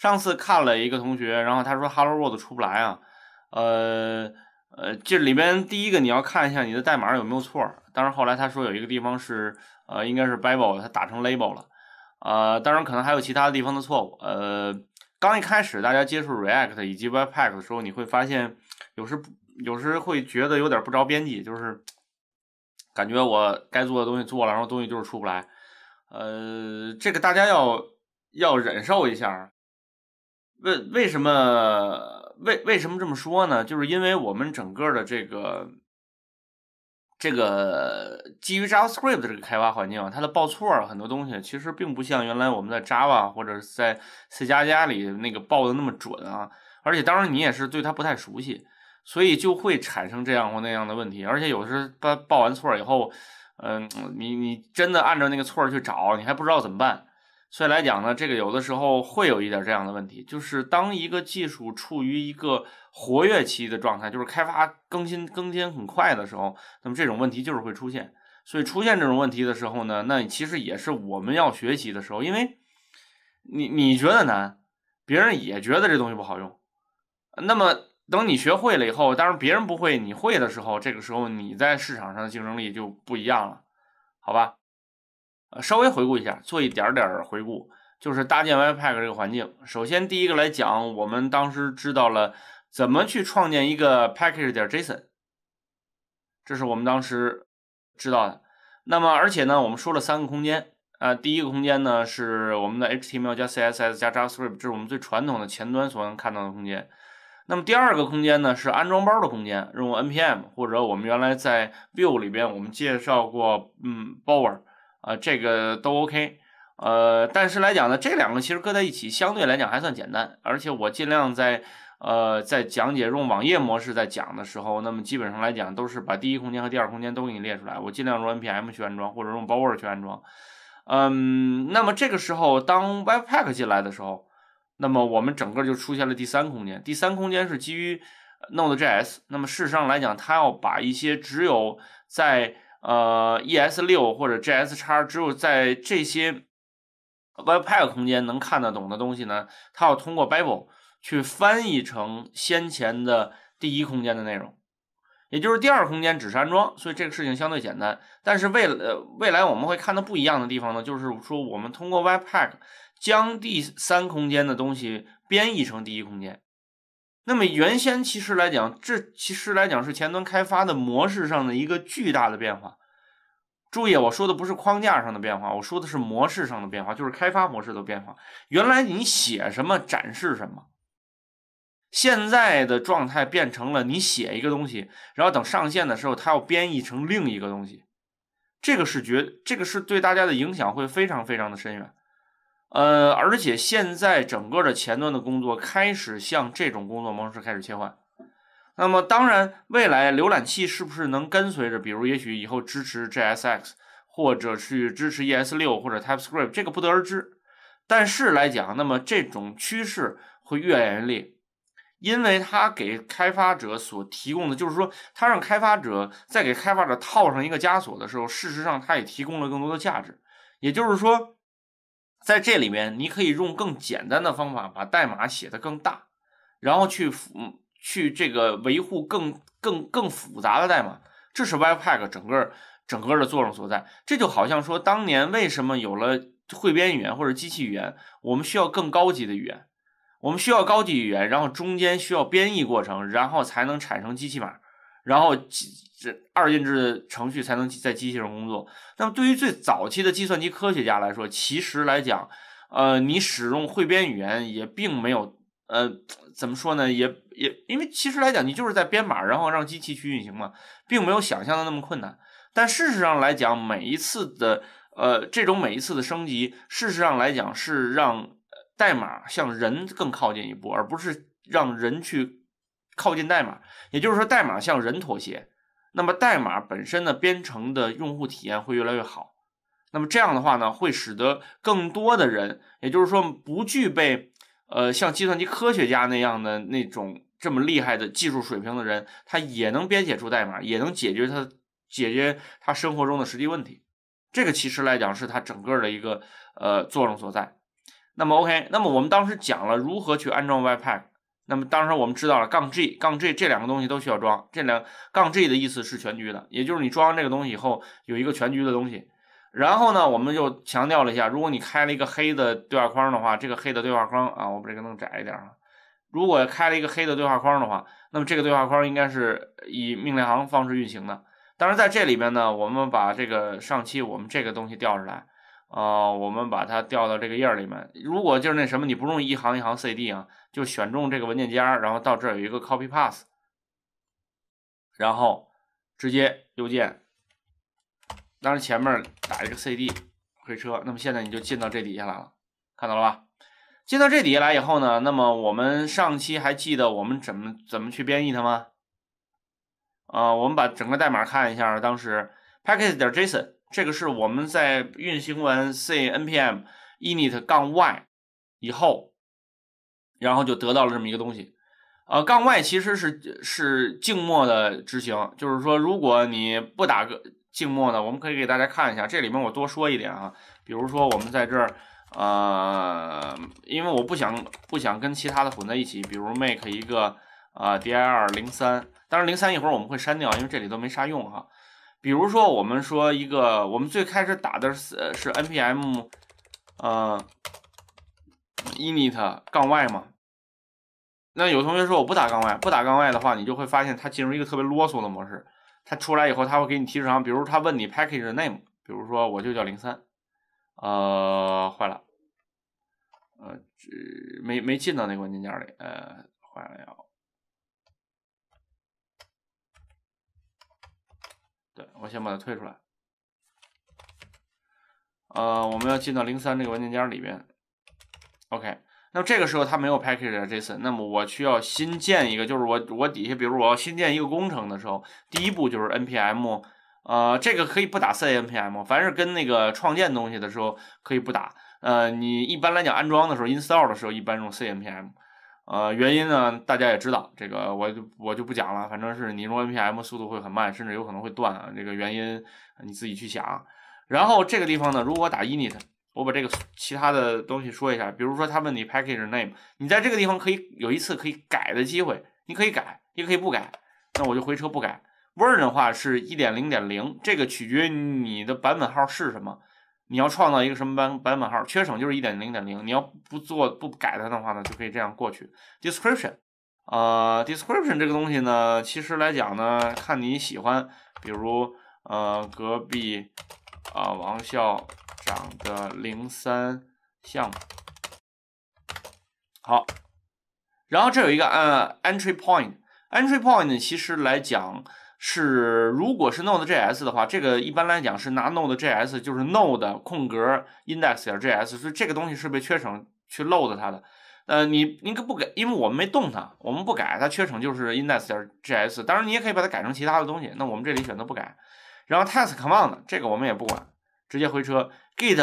上次看了一个同学，然后他说 Hello World 出不来啊，呃呃，这里边第一个你要看一下你的代码有没有错，当然后来他说有一个地方是呃应该是 Bible 他打成 Label 了，呃，当然可能还有其他地方的错误，呃，刚一开始大家接触 React 以及 Webpack 的时候，你会发现有时有时会觉得有点不着边际，就是感觉我该做的东西做了，然后东西就是出不来，呃，这个大家要要忍受一下。为为什么为为什么这么说呢？就是因为我们整个的这个这个基于 JavaScript 的这个开发环境啊，它的报错很多东西其实并不像原来我们在 Java 或者在 C 加加里那个报的那么准啊。而且当然你也是对它不太熟悉，所以就会产生这样或那样的问题。而且有时报报完错以后，嗯，你你真的按照那个错去找，你还不知道怎么办。所以来讲呢，这个有的时候会有一点这样的问题，就是当一个技术处于一个活跃期的状态，就是开发更新更新很快的时候，那么这种问题就是会出现。所以出现这种问题的时候呢，那其实也是我们要学习的时候，因为你你觉得难，别人也觉得这东西不好用。那么等你学会了以后，当然别人不会，你会的时候，这个时候你在市场上的竞争力就不一样了，好吧？呃，稍微回顾一下，做一点点回顾，就是搭建 Webpack 这个环境。首先，第一个来讲，我们当时知道了怎么去创建一个 package 点 JSON，这是我们当时知道的。那么，而且呢，我们说了三个空间啊，第一个空间呢是我们的 HTML 加 CSS 加 JavaScript，这是我们最传统的前端所能看到的空间。那么第二个空间呢是安装包的空间，用 npm 或者我们原来在 Vue 里边我们介绍过，嗯，Bower。啊，这个都 OK，呃，但是来讲呢，这两个其实搁在一起，相对来讲还算简单，而且我尽量在呃在讲解用网页模式在讲的时候，那么基本上来讲都是把第一空间和第二空间都给你列出来，我尽量用 npm 去安装或者用 Bower 去安装，嗯，那么这个时候当 Webpack 进来的时候，那么我们整个就出现了第三空间，第三空间是基于 Node.js，那么事实上来讲，它要把一些只有在呃，ES 六或者 GS 叉，只有在这些 Webpack 空间能看得懂的东西呢，它要通过 Babel 去翻译成先前的第一空间的内容，也就是第二空间只是安装，所以这个事情相对简单。但是为了未来我们会看到不一样的地方呢，就是说我们通过 Webpack 将第三空间的东西编译成第一空间。那么原先其实来讲，这其实来讲是前端开发的模式上的一个巨大的变化。注意，我说的不是框架上的变化，我说的是模式上的变化，就是开发模式的变化。原来你写什么展示什么，现在的状态变成了你写一个东西，然后等上线的时候，它要编译成另一个东西。这个是绝，这个是对大家的影响会非常非常的深远。呃，而且现在整个的前端的工作开始向这种工作模式开始切换。那么，当然，未来浏览器是不是能跟随着？比如，也许以后支持 JSX，或者去支持 ES 六或者 TypeScript，这个不得而知。但是来讲，那么这种趋势会越来越烈，因为它给开发者所提供的，就是说，它让开发者在给开发者套上一个枷锁的时候，事实上它也提供了更多的价值。也就是说。在这里面，你可以用更简单的方法把代码写得更大，然后去去这个维护更更更复杂的代码。这是 Webpack 整个整个的作用所在。这就好像说，当年为什么有了汇编语言或者机器语言，我们需要更高级的语言，我们需要高级语言，然后中间需要编译过程，然后才能产生机器码，然后。这二进制程序才能在机器上工作。那么，对于最早期的计算机科学家来说，其实来讲，呃，你使用汇编语言也并没有，呃，怎么说呢？也也因为其实来讲，你就是在编码，然后让机器去运行嘛，并没有想象的那么困难。但事实上来讲，每一次的，呃，这种每一次的升级，事实上来讲是让代码向人更靠近一步，而不是让人去靠近代码。也就是说，代码向人妥协。那么代码本身呢，编程的用户体验会越来越好。那么这样的话呢，会使得更多的人，也就是说不具备呃像计算机科学家那样的那种这么厉害的技术水平的人，他也能编写出代码，也能解决他解决他生活中的实际问题。这个其实来讲是他整个的一个呃作用所在。那么 OK，那么我们当时讲了如何去安装 Webpack。那么当时我们知道了杠 G、杠 G 这两个东西都需要装。这两杠 G 的意思是全局的，也就是你装完这个东西以后有一个全局的东西。然后呢，我们就强调了一下，如果你开了一个黑的对话框的话，这个黑的对话框啊，我把这个弄窄一点啊。如果开了一个黑的对话框的话，那么这个对话框应该是以命令行方式运行的。当然在这里边呢，我们把这个上期我们这个东西调出来。啊，我们把它调到这个页儿里面。如果就是那什么，你不用一行一行 cd 啊，就选中这个文件夹，然后到这儿有一个 copy path，然后直接右键，当然前面打一个 cd 回车。那么现在你就进到这底下来了，看到了吧？进到这底下来以后呢，那么我们上期还记得我们怎么怎么去编译它吗？啊，我们把整个代码看一下，当时 package 点 json。这个是我们在运行完 c npm init 杠 y 以后，然后就得到了这么一个东西。呃，杠 y 其实是是静默的执行，就是说如果你不打个静默的，我们可以给大家看一下。这里面我多说一点啊，比如说我们在这儿，呃，因为我不想不想跟其他的混在一起，比如 make 一个啊 dir 零三，当然零三一会儿我们会删掉，因为这里都没啥用哈。比如说，我们说一个，我们最开始打的是是 npm，呃，init 杠 y 嘛。那有同学说我不打杠 y，不打杠 y 的话，你就会发现它进入一个特别啰嗦的模式。它出来以后，它会给你提示上，比如它问你 package name，比如说我就叫零三，呃，坏了，呃，没没进到那个文件夹里，呃，坏了要。对我先把它退出来。呃，我们要进到零三这个文件夹里边。OK，那么这个时候它没有 package.json，那么我需要新建一个，就是我我底下，比如我要新建一个工程的时候，第一步就是 npm，呃，这个可以不打 c npm，凡是跟那个创建东西的时候可以不打。呃，你一般来讲安装的时候，install 的时候一般用 c npm。呃，原因呢，大家也知道，这个我就我就不讲了。反正是你用 npm 速度会很慢，甚至有可能会断啊。这个原因你自己去想。然后这个地方呢，如果打 init，我把这个其他的东西说一下。比如说他问你 package name，你在这个地方可以有一次可以改的机会，你可以改，也可以不改。那我就回车不改。version 的话是一点零点零，这个取决于你的版本号是什么。你要创造一个什么版版本号，缺省就是一点零点零。你要不做不改它的话呢，就可以这样过去。Description，呃，description 这个东西呢，其实来讲呢，看你喜欢，比如呃，隔壁啊王校长的零三项目。好，然后这有一个呃 entry point，entry point 其实来讲。是，如果是 Node.js 的话，这个一般来讲是拿 Node.js，就是 Node 空格 index 点 js，所以这个东西是被缺省去 load 它的。呃，你你可不改，因为我们没动它，我们不改它缺省就是 index 点 js。当然你也可以把它改成其他的东西，那我们这里选择不改。然后 task command 这个我们也不管，直接回车。git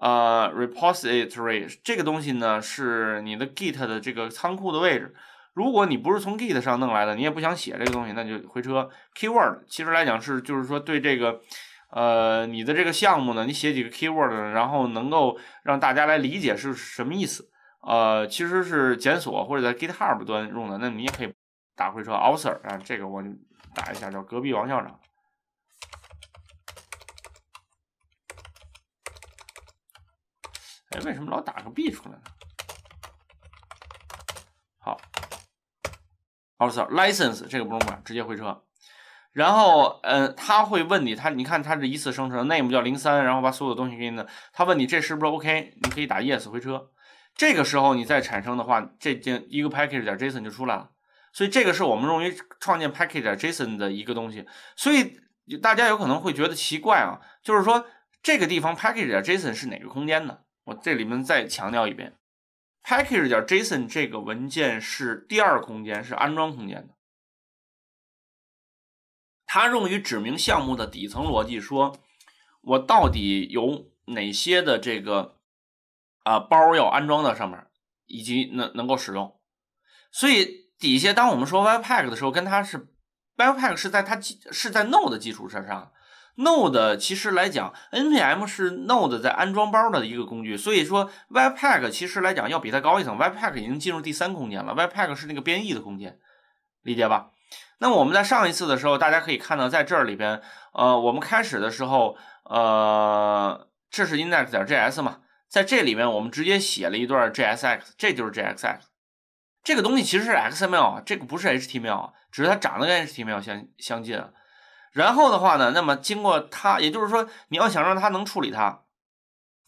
呃 repository 这个东西呢是你的 git 的这个仓库的位置。如果你不是从 Git 上弄来的，你也不想写这个东西，那就回车。Keyword 其实来讲是，就是说对这个，呃，你的这个项目呢，你写几个 Keyword，然后能够让大家来理解是什么意思。呃，其实是检索或者在 GitHub 端用的，那你也可以打回车。Author 啊，这个我打一下，叫隔壁王校长。哎，为什么老打个 B 出来呢好，Author license 这个不用管，直接回车。然后，嗯，他会问你，他你看他是一次生成，name 叫零三，然后把所有的东西给你的。他问你这是不是 OK？你可以打 yes 回车。这个时候你再产生的话，这件一个 package 点 json 就出来了。所以这个是我们用于创建 package 点 json 的一个东西。所以大家有可能会觉得奇怪啊，就是说这个地方 package 点 json 是哪个空间的？我这里面再强调一遍。package 点 json 这个文件是第二空间，是安装空间的。它用于指明项目的底层逻辑，说我到底有哪些的这个啊包要安装到上面，以及能能够使用。所以底下当我们说 webpack 的时候，跟它是 webpack 是在它基是在 node 的基础之上 Node 其实来讲，npm 是 Node 在安装包的一个工具，所以说 Webpack 其实来讲要比它高一层，Webpack 已经进入第三空间了，Webpack 是那个编译的空间，理解吧？那么我们在上一次的时候，大家可以看到在这里边，呃，我们开始的时候，呃，这是 index 点 js 嘛，在这里面我们直接写了一段 JSX，这就是 JSX，这个东西其实是 XML 啊，这个不是 HTML，只是它长得跟 HTML 相相近。然后的话呢，那么经过它，也就是说你要想让它能处理它，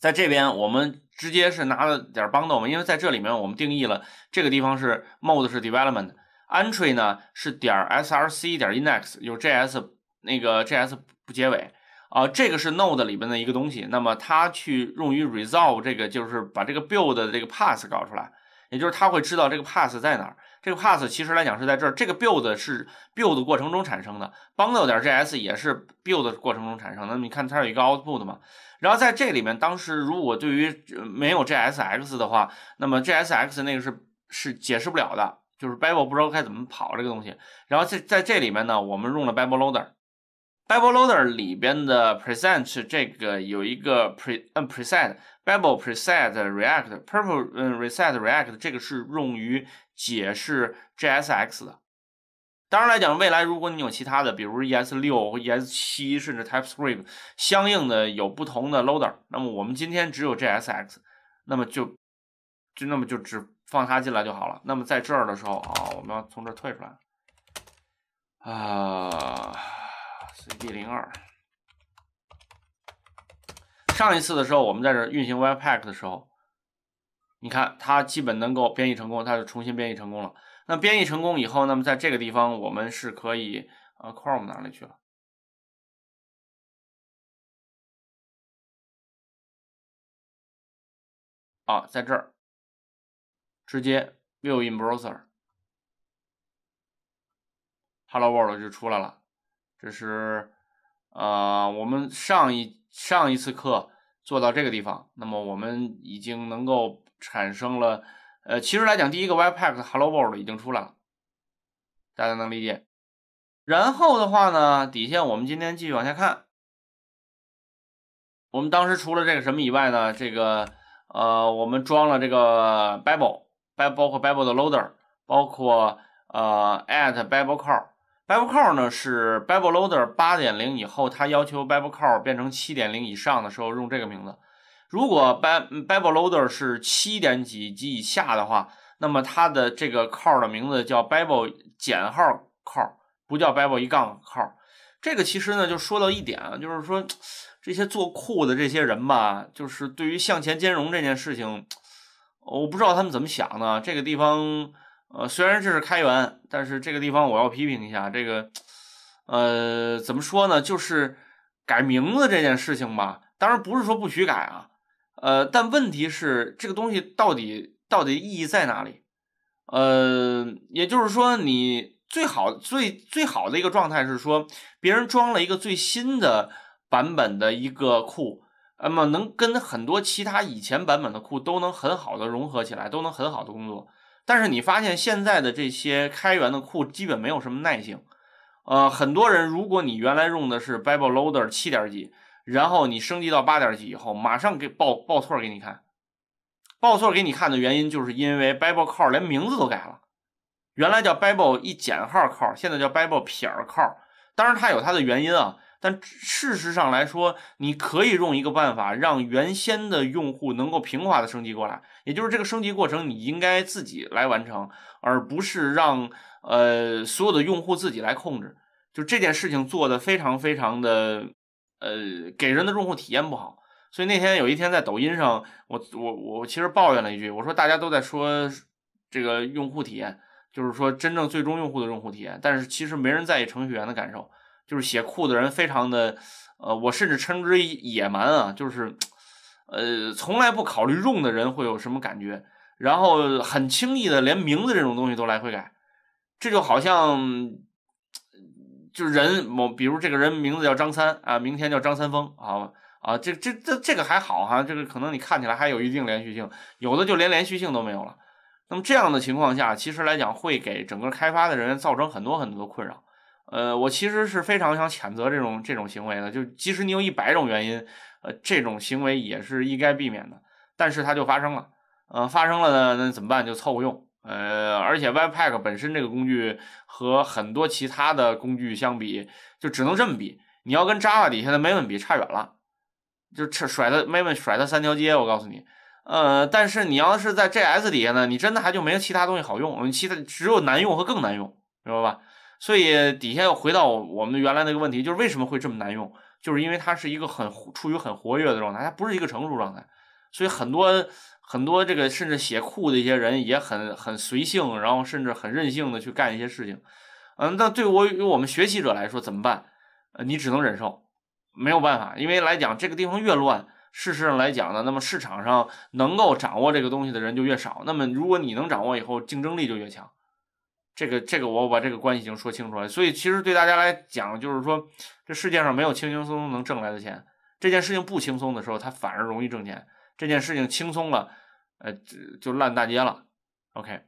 在这边我们直接是拿了点 bundle 嘛，因为在这里面我们定义了这个地方是 mode 是 development。entry 呢是点 src 点 index，有 js 那个 js 不结尾啊，这个是 node 里边的一个东西。那么它去用于 resolve 这个，就是把这个 build 的这个 path 搞出来，也就是它会知道这个 path 在哪儿。这个 pass 其实来讲是在这儿，这个 build 是 build 过程中产生的，bundle 点 js 也是 build 过程中产生的。你看它有一个 output 嘛，然后在这里面，当时如果对于没有 JSX 的话，那么 JSX 那个是是解释不了的。就是 Babel 不知道该怎么跑这个东西，然后在在这里面呢，我们用了 Babel Loader，Babel Loader 里边的 present 这个有一个 pre 嗯 preset，Babel preset React，Purple 嗯 reset React 这个是用于解释 JSX 的。当然来讲，未来如果你有其他的，比如 ES 六或 ES 七，甚至 TypeScript 相应的有不同的 Loader，那么我们今天只有 JSX，那么就就那么就只。放它进来就好了。那么在这儿的时候啊，我们要从这儿退出来啊。cd 零二。上一次的时候，我们在这运行 Webpack 的时候，你看它基本能够编译成功，它就重新编译成功了。那编译成功以后，那么在这个地方我们是可以啊，Chrome 哪里去了？啊，在这儿。直接 view in browser，Hello World 就出来了。这是呃，我们上一上一次课做到这个地方，那么我们已经能够产生了呃，其实来讲，第一个 Webpack Hello World 已经出来了，大家能理解。然后的话呢，底下我们今天继续往下看，我们当时除了这个什么以外呢，这个呃，我们装了这个 Bible。包括 Babel 的 Loader，包括呃 at Babel Core，Babel Core 呢是 Babel Loader 八点零以后，它要求 Babel Core 变成七点零以上的时候用这个名字。如果 Babel Loader 是七点几级以下的话，那么它的这个号的名字叫 Babel 减号号不叫 Babel 一杠号。这个其实呢就说到一点啊，就是说这些做库的这些人吧，就是对于向前兼容这件事情。我不知道他们怎么想的。这个地方，呃，虽然这是开源，但是这个地方我要批评一下。这个，呃，怎么说呢？就是改名字这件事情吧。当然不是说不许改啊，呃，但问题是这个东西到底到底意义在哪里？呃，也就是说，你最好最最好的一个状态是说，别人装了一个最新的版本的一个库。那么能跟很多其他以前版本的库都能很好的融合起来，都能很好的工作。但是你发现现在的这些开源的库基本没有什么耐性。呃，很多人如果你原来用的是 Babel Loader 七点几，然后你升级到八点几以后，马上给报报错给你看。报错给你看的原因就是因为 Babel Core 连名字都改了，原来叫 Babel 一减号 Core，现在叫 Babel 撇 Core。当然它有它的原因啊。但事实上来说，你可以用一个办法，让原先的用户能够平滑的升级过来，也就是这个升级过程你应该自己来完成，而不是让呃所有的用户自己来控制。就这件事情做的非常非常的呃给人的用户体验不好。所以那天有一天在抖音上，我我我其实抱怨了一句，我说大家都在说这个用户体验，就是说真正最终用户的用户体验，但是其实没人在意程序员的感受。就是写库的人非常的，呃，我甚至称之为野蛮啊，就是，呃，从来不考虑用的人会有什么感觉，然后很轻易的连名字这种东西都来回改，这就好像，就是人某，比如这个人名字叫张三啊，明天叫张三丰啊啊，这这这这个还好哈，这个可能你看起来还有一定连续性，有的就连连续性都没有了。那么这样的情况下，其实来讲会给整个开发的人造成很多很多的困扰。呃，我其实是非常想谴责这种这种行为的，就即使你有一百种原因，呃，这种行为也是应该避免的，但是它就发生了，呃，发生了呢，那怎么办？就凑合用，呃，而且 Webpack 本身这个工具和很多其他的工具相比，就只能这么比，你要跟 Java 底下的 Maven 比，差远了，就甩甩它 Maven 甩它三条街，我告诉你，呃，但是你要是在 JS 底下呢，你真的还就没有其他东西好用，其他只有难用和更难用，明白吧？所以底下又回到我们原来那个问题，就是为什么会这么难用？就是因为它是一个很处于很活跃的状态，它不是一个成熟状态，所以很多很多这个甚至写库的一些人也很很随性，然后甚至很任性的去干一些事情。嗯，那对我于我们学习者来说怎么办？呃，你只能忍受，没有办法，因为来讲这个地方越乱，事实上来讲呢，那么市场上能够掌握这个东西的人就越少，那么如果你能掌握以后，竞争力就越强。这个这个我把这个关系已经说清楚了，所以其实对大家来讲，就是说这世界上没有轻轻松松能挣来的钱。这件事情不轻松的时候，它反而容易挣钱；这件事情轻松了，呃，就烂大街了。OK，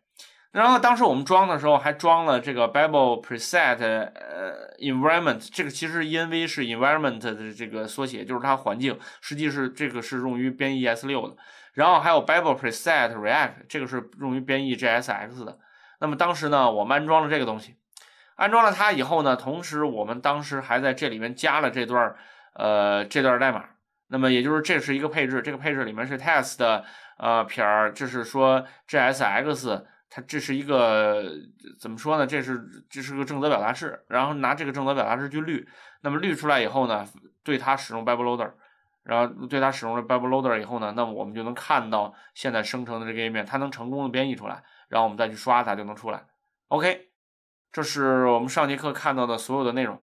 然后当时我们装的时候还装了这个 Babel Preset 呃 Environment，这个其实 ENV 是 Environment 的这个缩写，就是它环境，实际是这个是用于编译 S 六的。然后还有 Babel Preset React，这个是用于编译 JSX 的。那么当时呢，我们安装了这个东西，安装了它以后呢，同时我们当时还在这里面加了这段呃，这段代码。那么也就是这是一个配置，这个配置里面是 test 呃撇儿，就是说 JSX 它这是一个怎么说呢？这是这是个正则表达式，然后拿这个正则表达式去滤，那么滤出来以后呢，对它使用 Babel Loader，然后对它使用了 Babel Loader 以后呢，那么我们就能看到现在生成的这个页面，它能成功的编译出来。然后我们再去刷它就能出来，OK，这是我们上节课看到的所有的内容。